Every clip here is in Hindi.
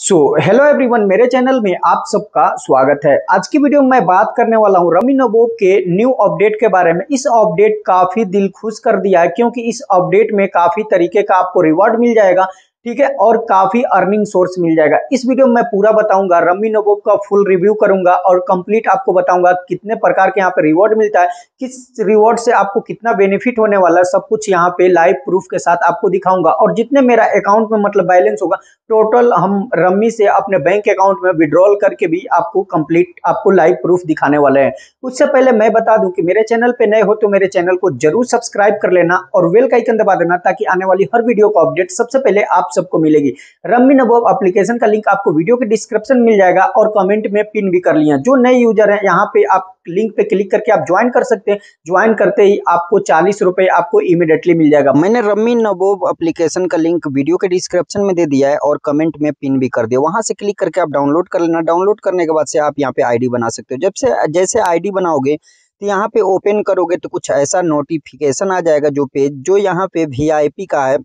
सो हेलो एवरीवन मेरे चैनल में आप सबका स्वागत है। आज की वीडियो में मैं बात करने वाला हूँ रमी नबोब के न्यू अपडेट के बारे में। इस अपडेट काफ़ी दिल खुश कर दिया है, क्योंकि इस अपडेट में काफ़ी तरीके का आपको रिवॉर्ड मिल जाएगा। ठीक है, और काफ़ी अर्निंग सोर्स मिल जाएगा। इस वीडियो में मैं पूरा बताऊँगा, रम्मी नबोब का फुल रिव्यू करूँगा और कंप्लीट आपको बताऊँगा कितने प्रकार के यहाँ पे रिवॉर्ड मिलता है, किस रिवॉर्ड से आपको कितना बेनिफिट होने वाला है, सब कुछ यहाँ पे लाइव प्रूफ के साथ आपको दिखाऊँगा। और जितने मेरा अकाउंट में मतलब बैलेंस होगा टोटल हम रम्मी से अपने बैंक अकाउंट में विड्रॉल करके भी आपको कंप्लीट आपको लाइव प्रूफ दिखाने वाले हैं। उससे पहले मैं बता दूँ कि मेरे चैनल पे नए हो तो मेरे चैनल को ज़रूर सब्सक्राइब कर लेना और वेल का आइकन दबा देना ताकि आने वाली हर वीडियो का अपडेट सबसे पहले आप सबको मिलेगी। रमी नबोब एप्लीकेशन का लिंक आपको वीडियो के डिस्क्रिप्शन मिल जाएगा और कमेंट में पिन भी कर लिया। जो नए यूज़र हैं, यहाँ पे आप लिंक पे क्लिक करके आप ज्वाइन कर सकते हैं। ज्वाइन करते ही आपको चालीस रुपए आपको इमीडिएटली मिल जाएगा। मैंने रमी नबोब एप्लीकेशन का लिंक वीडियो के डिस्क्रिप्शन में दे दिया है और कमेंट में पिन भी कर दिया। वहाँ से क्लिक करके आप डाउनलोड कर लेना। डाउनलोड करने के बाद से आप यहाँ पे आईडी बना सकते हो। जब से, जैसे आईडी बनाओगे तो यहाँ पे ओपन करोगे तो कुछ ऐसा नोटिफिकेशन आ जाएगा जो पेज जो यहाँ पे वीआईपी का है।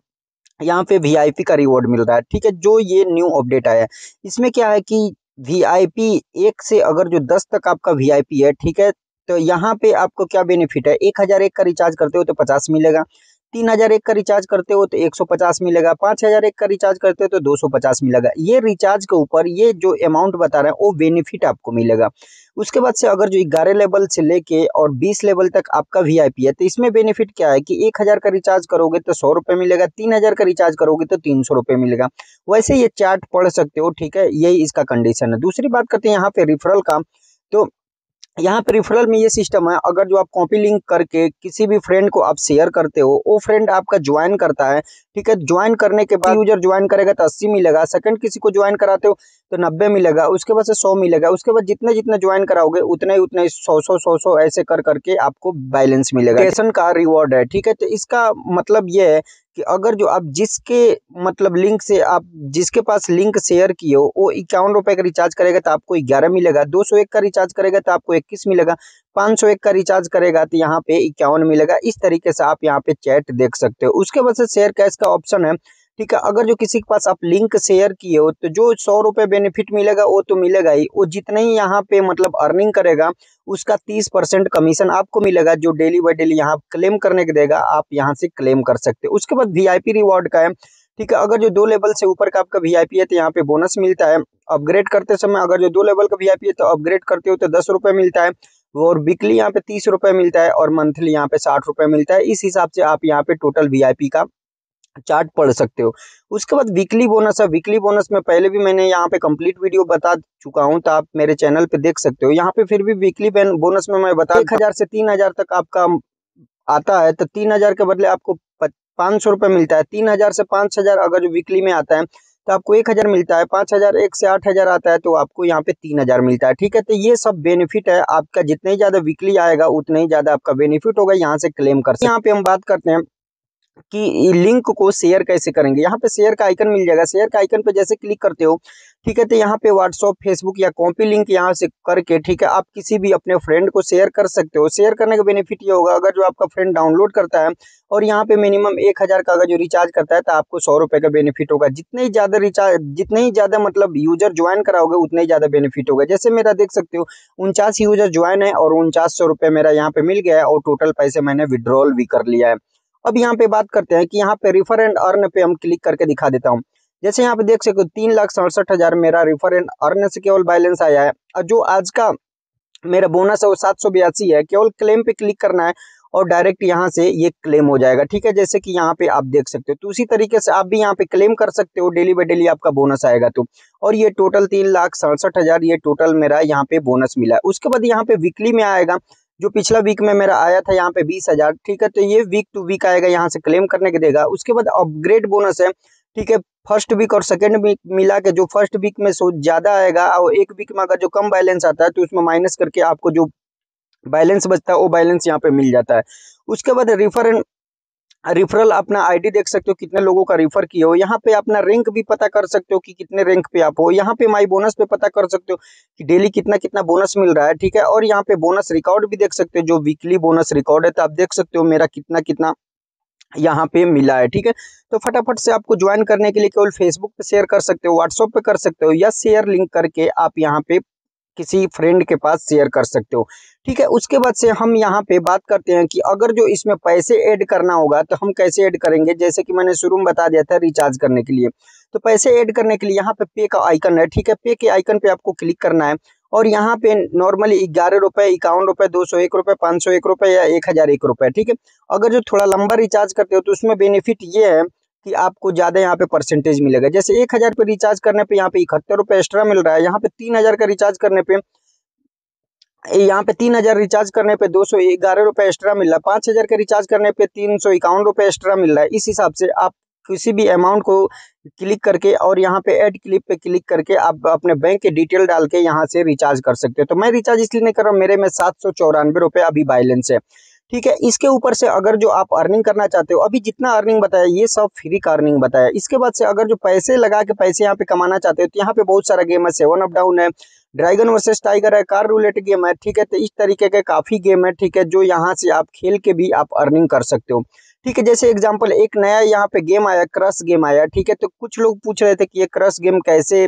यहाँ पे वीआईपी का रिवॉर्ड मिल रहा है, ठीक है? जो ये न्यू अपडेट आया है। इसमें क्या है कि वी आई पी एक से अगर जो दस तक आपका वी आई पी है, ठीक है? तो यहाँ पे आपको क्या बेनिफिट है? एक हज़ार एक का रिचार्ज करते हो तो पचास मिलेगा। तीन हज़ार एक का रिचार्ज करते हो तो एक सौ पचास मिलेगा, पाँच हज़ार एक का रिचार्ज करते हो तो दो सौ पचास मिलेगा। ये रिचार्ज के ऊपर ये जो अमाउंट बता रहे हैं, वो बेनिफिट आपको मिलेगा। उसके बाद से अगर जो ग्यारह लेवल से लेके और बीस लेवल तक आपका वी आई पी है तो इसमें बेनिफिट क्या है कि एक हज़ार का रिचार्ज करोगे तो सौ रुपये मिलेगा, तीन हज़ार का रिचार्ज करोगे तो तीन सौ रुपये मिलेगा। वैसे ये चार्ट पढ़ सकते हो, ठीक है? यही इसका कंडीशन है। दूसरी बात करते हैं यहाँ पे रिफरल का। तो यहाँ पे रिफरल में ये सिस्टम है, अगर जो आप कॉपी लिंक करके किसी भी फ्रेंड को आप शेयर करते हो, वो फ्रेंड आपका ज्वाइन करता है, ठीक है? ज्वाइन करने के बाद यूज़र ज्वाइन करेगा तो अस्सी मिलेगा सेकंड किसी को ज्वाइन कराते हो तो नब्बे मिलेगा, उसके बाद से सौ मिलेगा, उसके बाद जितने जितने ज्वाइन कराओगे, उतने ही उतने सौ सौ सौ सौ ऐसे कर करके आपको बैलेंस मिलेगा। का रिवॉर्ड है, ठीक है? तो इसका मतलब ये है कि अगर जो आप जिसके मतलब लिंक से आप जिसके पास लिंक शेयर किए हो, वो इक्यावन रुपये का रिचार्ज करेगा तो आपको ग्यारह मिलेगा, दो सौ एक का रिचार्ज करेगा तो आपको इक्कीस मिलेगा, पाँच सौ एक का रिचार्ज करेगा तो यहाँ पे इक्यावन मिलेगा। इस तरीके से आप यहाँ पे चैट देख सकते हो। उसके बाद से शेयर कैश का ऑप्शन है ठीक है, अगर जो किसी के पास आप लिंक शेयर किए हो तो जो सौ रुपये बेनिफिट मिलेगा, वो तो मिलेगा ही। वो जितने ही यहाँ पे मतलब अर्निंग करेगा, उसका तीस परसेंट कमीशन आपको मिलेगा, जो डेली बाई डेली यहाँ क्लेम करने के देगा, आप यहाँ से क्लेम कर सकते हो। उसके बाद वीआईपी रिवॉर्ड का है, ठीक है, अगर जो दो लेवल से ऊपर का आपका वीआईपी है तो यहाँ पे बोनस मिलता है। अपग्रेड करते समय अगर जो दो लेवल का वीआईपी है तो अपग्रेड करते हो तो दस रुपये मिलता है, और वीकली यहाँ पे तीस रुपये मिलता है, और मंथली यहाँ पे साठ रुपये मिलता है। इस हिसाब से आप यहाँ पे टोटल वीआईपी का चार्ट पढ़ सकते हो। उसके बाद वीकली बोनस है। वीकली बोनस में पहले भी मैंने यहाँ पे कंप्लीट वीडियो बता चुका हूँ तो आप मेरे चैनल पे देख सकते हो। यहाँ पे फिर भी वीकली बोनस में मैं बता एक हज़ार से तीन हज़ार तक आपका आता है तो तीन हज़ार के बदले आपको पाँच सौ रुपये मिलता है। तीन हज़ार से पाँच हज़ार अगर जो वीकली में आता है तो आपको एक हज़ार मिलता है। पाँच हज़ार एक से आठ हज़ार आता है तो आपको यहाँ पे तीन हज़ार मिलता है। ठीक है तो ये सब बेनिफिट है। आपका जितने ही ज़्यादा वीकली आएगा, उतने ही ज़्यादा आपका बेनिफिट होगा। यहाँ से क्लेम कर सकते यहाँ पे हम बात करते हैं कि लिंक को शेयर कैसे करेंगे? यहाँ पे शेयर का आइकन मिल जाएगा। शेयर का आइकन पे जैसे क्लिक करते हो, ठीक है तो यहाँ पे व्हाट्सअप फेसबुक या कॉपी लिंक यहाँ से करके, ठीक है, आप किसी भी अपने फ्रेंड को शेयर कर सकते हो। शेयर करने का बेनिफिट ये होगा, अगर जो आपका फ्रेंड डाउनलोड करता है और यहाँ पे मिनिमम एक हज़ार का अगर जो रिचार्ज करता है तो आपको सौ रुपये का बेनिफिट होगा। जितने ही ज़्यादा रिचार्ज जितने ही ज़्यादा मतलब यूज़र ज्वाइन कराओगे, उतने ही ज़्यादा बेनिफिट होगा। जैसे मेरा देख सकते हो, उनचास यूज़र ज्वाइन है और उनचास सौ रुपये मेरा यहाँ पे मिल गया है और टोटल पैसे मैंने विड्रॉल भी कर लिया है। अब यहाँ पे बात करते हैं कि यहाँ पे रिफर एंड अर्न पे हम क्लिक करके दिखा देता हूँ। जैसे यहाँ पे देख सकते हो तीन लाख सड़सठ हज़ार मेरा रिफर एंड अर्न से केवल बैलेंस आया है। और जो आज का मेरा बोनस है वो सात सौ बयासी है। केवल क्लेम पे क्लिक करना है और डायरेक्ट यहाँ से ये क्लेम हो जाएगा। ठीक है, जैसे कि यहाँ पे आप देख सकते हो। तो उसी तरीके से आप भी यहाँ पे क्लेम कर सकते हो। डेली बाई डेली आपका बोनस आएगा तो। और ये टोटल तीन लाख सड़सठ हज़ार ये टोटल मेरा यहाँ पे बोनस मिला है। उसके बाद यहाँ पे वीकली में आएगा। जो पिछला वीक में मेरा आया था यहाँ पे बीस हज़ार, ठीक है तो ये वीक टू वीक आएगा, यहाँ से क्लेम करने के देगा। उसके बाद अपग्रेड बोनस है, ठीक है फ़र्स्ट वीक और सेकेंड वीक मिला के जो फ़र्स्ट वीक में सो ज़्यादा आएगा, और एक वीक में अगर जो कम बैलेंस आता है तो उसमें माइनस करके आपको जो बैलेंस बचता है, वो बैलेंस यहाँ पे मिल जाता है। उसके बाद रिफर रिफरल अपना आईडी देख सकते हो, कितने लोगों का रिफर किए हो। यहाँ पे अपना रैंक भी पता कर सकते हो कि कितने रैंक पे आप हो। यहाँ पे माई बोनस पे पता कर सकते हो कि डेली कितना कितना बोनस मिल रहा है, ठीक है? और यहाँ पे बोनस रिकॉर्ड भी देख सकते हो, जो वीकली बोनस रिकॉर्ड है तो आप देख सकते हो मेरा कितना कितना यहाँ पे मिला है, ठीक है? तो फटाफट से आपको ज्वाइन करने के लिए केवल फेसबुक पे शेयर कर सकते हो व्हाट्सअप पे कर सकते हो, या शेयर लिंक करके आप यहाँ पे किसी फ्रेंड के पास शेयर कर सकते हो। ठीक है, उसके बाद से हम यहाँ पे बात करते हैं कि अगर जो इसमें पैसे ऐड करना होगा तो हम कैसे ऐड करेंगे? जैसे कि मैंने शुरू में बता दिया था रिचार्ज करने के लिए। तो पैसे ऐड करने के लिए यहाँ पे पे का आइकन है, ठीक है? पे के आइकन पे आपको क्लिक करना है और यहाँ पे नॉर्मली ग्यारह रुपए, इक्यावन रुपए, दो सौ एक रुपए, पाँच सौ एक रुपए या एक हज़ार एक रुपए, ठीक है? अगर जो थोड़ा लंबा रिचार्ज करते हो तो उसमें बेनिफिट ये है कि आपको ज़्यादा यहाँ पे परसेंटेज मिलेगा। जैसे एक हज़ार पे रिचार्ज करने पे यहाँ पे इकहत्तर रुपये एक्स्ट्रा मिल रहा है, यहाँ पे तीन हज़ार का रिचार्ज करने पे, यहाँ पे तीन हज़ार रिचार्ज करने पे दो सौ ग्यारह रुपये एक्स्ट्रा मिल रहा है, पाँच हज़ार का रिचार्ज करने पे तीन सौ इक्यावन रुपये एक्स्ट्रा मिल रहा है। इस हिसाब से आप किसी भी अमाउंट को क्लिक करके और यहाँ पे ऐड क्लिप पे क्लिक करके आप अपने बैंक के डिटेल डाल के यहाँ से रिचार्ज कर सकते हो। तो मैं रिचार्ज इसलिए नहीं कर रहा हूँ, मेरे में सात सौ चौरानवे रुपये अभी बैलेंस है। ठीक है? इसके ऊपर से अगर जो आप अर्निंग करना चाहते हो, अभी जितना अर्निंग बताया, ये सब फ्री का अर्निंग बताया। इसके बाद से अगर जो पैसे लगा के पैसे यहाँ पे कमाना चाहते हो तो यहाँ पे बहुत सारा गेम है सेवन अप डाउन है ड्रैगन वर्सेस टाइगर है कार रूलेट गेम है, ठीक है? तो इस तरीके के काफ़ी गेम है, ठीक है? जो यहाँ से आप खेल के भी आप अर्निंग कर सकते हो। ठीक है, जैसे एग्ज़ाम्पल एक नया यहाँ पे गेम आया क्रश गेम आया, ठीक है? तो कुछ लोग पूछ रहे थे कि ये क्रश गेम कैसे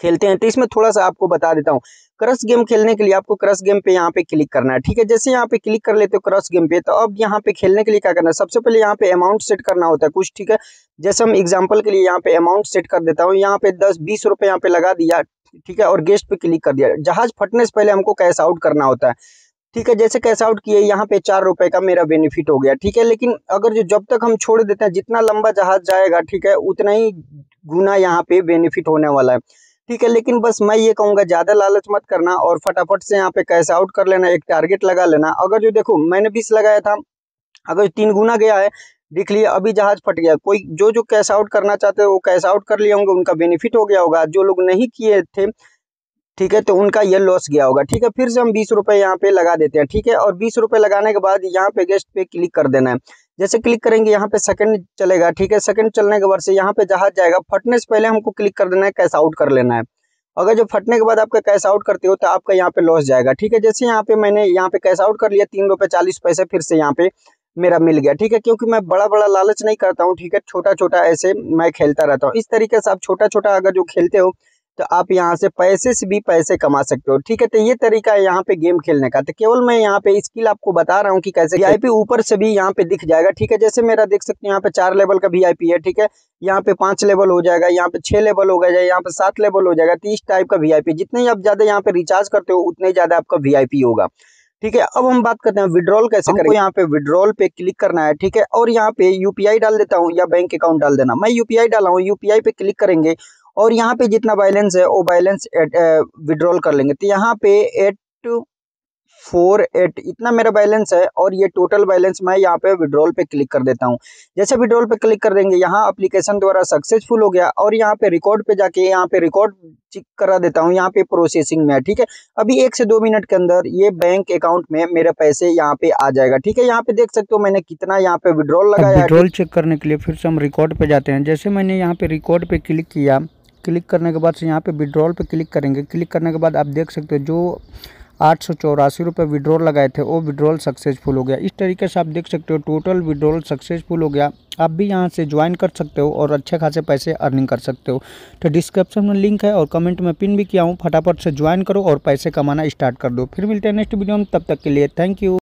खेलते हैं। तो इसमें थोड़ा सा आपको बता देता हूँ। क्रश गेम खेलने के लिए आपको क्रश गेम पे यहाँ पे क्लिक करना है, ठीक है? जैसे यहाँ पे क्लिक कर लेते हो क्रश गेम पे तो अब यहाँ पे खेलने के लिए क्या करना है? सबसे पहले यहाँ पे अमाउंट सेट करना होता है कुछ, ठीक है? जैसे हम एग्ज़ाम्पल के लिए यहाँ पे अमाउंट सेट कर देता हूँ। यहाँ पे दस, बीस रुपये यहाँ पे लगा दिया, ठीक है? और गेस्ट पे क्लिक कर दिया। जहाज़ फटने से पहले हमको कैश आउट करना होता है, ठीक है? जैसे कैश आउट किए, यहाँ पे चार रुपए का मेरा बेनिफिट हो गया, ठीक है? लेकिन अगर जो जब तक हम छोड़ देते हैं, जितना लंबा जहाज़ जाएगा, ठीक है? उतना ही गुना यहाँ पे बेनिफिट होने वाला है। ठीक है, लेकिन बस मैं ये कहूँगा, ज़्यादा लालच मत करना और फटाफट से यहाँ पे कैश आउट कर लेना, एक टारगेट लगा लेना। अगर जो देखो, मैंने बीस लगाया था, अगर तीन गुना गया है, देख लिया अभी जहाज़ फट गया। कोई जो जो कैश आउट करना चाहते हो, वो कैश आउट कर लिए होंगे, उनका बेनिफिट हो गया होगा। जो लोग नहीं किए थे ठीक है तो उनका ये लॉस गया होगा। ठीक है, फिर से हम बीस रुपये यहाँ पे लगा देते हैं, ठीक है? और बीस रुपये लगाने के बाद यहाँ पे गेस्ट पे क्लिक कर देना है। जैसे क्लिक करेंगे, यहाँ पे सेकंड चलेगा, ठीक है? सेकंड चलने के बाद से यहाँ पे जहाज़ जाएगा। फटने से पहले हमको क्लिक कर देना है कैश आउट कर लेना है। अगर जो फटने के बाद आपका कैश आउट करते हो तो आपका यहाँ पे लॉस जाएगा, ठीक है? जैसे यहाँ पे मैंने यहाँ पे कैश आउट कर लिया, तीन रुपये चालीस पैसे फिर से यहाँ पे मेरा मिल गया, ठीक है? क्योंकि मैं बड़ा बड़ा लालच नहीं करता हूँ, ठीक है? छोटा छोटा ऐसे मैं खेलता रहता हूँ। इस तरीके से आप छोटा छोटा अगर जो खेलते हो तो आप यहाँ से पैसे से भी पैसे कमा सकते हो ठीक है तो ये तरीका है यहाँ पे गेम खेलने का तो केवल मैं यहाँ पे स्किल आपको बता रहा हूँ कि कैसे वीआईपी ऊपर से भी यहाँ पे दिख जाएगा ठीक है जैसे मेरा देख सकते हैं यहाँ पे चार लेवल का वीआईपी है ठीक है यहाँ पे पाँच लेवल हो जाएगा यहाँ पे छह लेवल हो गया यहाँ पे सात लेवल हो जाएगा तीस टाइप का वी जितने ही आप ज़्यादा यहाँ पे रिचार्ज करते हो उतने ज़्यादा आपका वीआईपी होगा ठीक है अब हम बात करते हैं विड्रॉल कैसे करें यहाँ पे विड्रॉल पे क्लिक करना है ठीक है और यहाँ पे यूपीआई डाल देता हूँ या बैंक अकाउंट डाल देना मैं यूपीआई डाला हूँ यूपीआई पे क्लिक करेंगे और यहाँ पे जितना बैलेंस है वो बैलेंस विड्रॉल कर लेंगे तो यहाँ पे एट फोर एट इतना मेरा बैलेंस है और ये टोटल बैलेंस मैं यहाँ पे विड्रॉल पे क्लिक कर देता हूँ जैसे विड्रॉल पे क्लिक कर देंगे यहाँ एप्लीकेशन द्वारा सक्सेसफुल हो गया और यहाँ पे रिकॉर्ड पे जाके यहाँ पे रिकॉर्ड चेक करा देता हूँ यहाँ पे प्रोसेसिंग में है ठीक है अभी एक से दो मिनट के अंदर ये बैंक अकाउंट में मेरे पैसे यहाँ पे आ जाएगा ठीक है यहाँ पे देख सकते हो मैंने कितना यहाँ पे विड्रॉल लगाया विड्रॉल चेक करने के लिए फिर से हम रिकॉर्ड पे जाते हैं जैसे मैंने यहाँ पे रिकॉर्ड पे क्लिक किया क्लिक करने के बाद से यहाँ पे विड्रॉल पे क्लिक करेंगे। क्लिक करने के बाद आप देख सकते हो जो आठ सौ चौरासी रुपये विड्रॉल लगाए थे, वो विड्रॉल सक्सेसफुल हो गया। इस तरीके से आप देख सकते हो टोटल विड्रॉल सक्सेसफुल हो गया। आप भी यहाँ से ज्वाइन कर सकते हो और अच्छे खासे पैसे अर्निंग कर सकते हो। तो डिस्क्रिप्शन में लिंक है और कमेंट में पिन भी किया हूँ। फटाफट से ज्वाइन करो और पैसे कमाना स्टार्ट कर दो। फिर मिलते हैं नेक्स्ट वीडियो में, तब तक के लिए थैंक यू